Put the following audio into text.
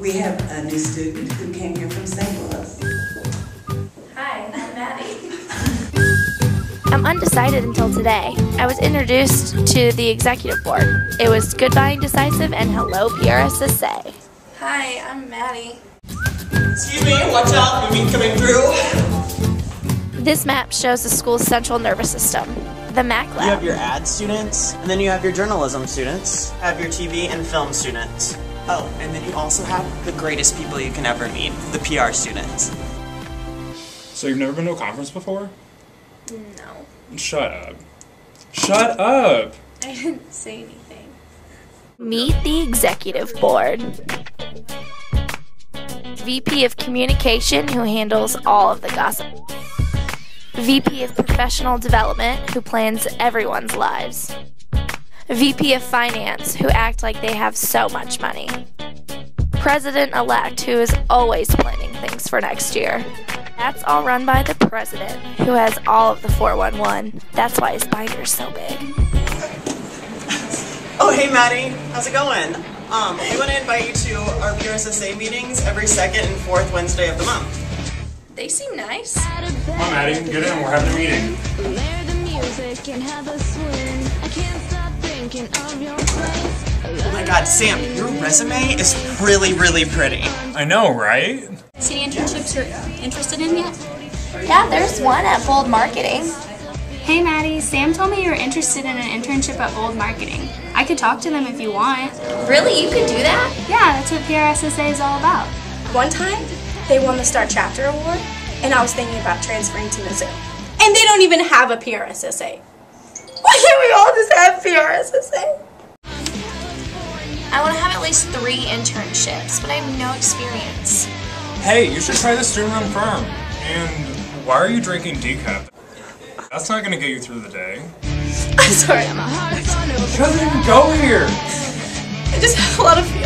We have a new student who came here from St. Louis. Hi, I'm Maddie. I'm undecided until today. I was introduced to the executive board. It was goodbye indecisive and hello PRSSA. Hi, I'm Maddie. Excuse me, watch out, movie coming through. This map shows the school's central nervous system, the MAC lab. You have your ad students, and then you have your journalism students, have your TV and film students. Oh, and then you also have the greatest people you can ever meet, the PR students. So you've never been to a conference before? No, Shut up. Shut up! I didn't say anything. Meet the executive board. VP of Communication, who handles all of the gossip. VP of Professional Development, who plans everyone's lives. VP of Finance, who act like they have so much money. President elect, who is always planning things for next year. That's all run by the president, who has all of the 411. That's why his binder's so big. Oh, hey Maddie, how's it going? Um, we want to invite you to our PRSSA meetings every second and fourth Wednesday of the month. They seem nice. Come on, Maddie, get in, we're having a meeting. Oh my god, Sam, your resume is really, really pretty. I know, right? City internships you're interested in yet? Yeah, there's one at Bold Marketing. Hey Maddie, Sam told me you were interested in an internship at Bold Marketing. I could talk to them if you want. Really? You could do that? Yeah, that's what PRSSA is all about. One time, they won the Star Chapter Award, and I was thinking about transferring to Mizzou. And they don't even have a PRSSA. Why can't we all just have PRSSA? I want to have at least three internships, but I have no experience. Hey, you should try the student run firm. And why are you drinking decaf? That's not gonna get you through the day. I'm sorry, She doesn't even go here! I just have a lot of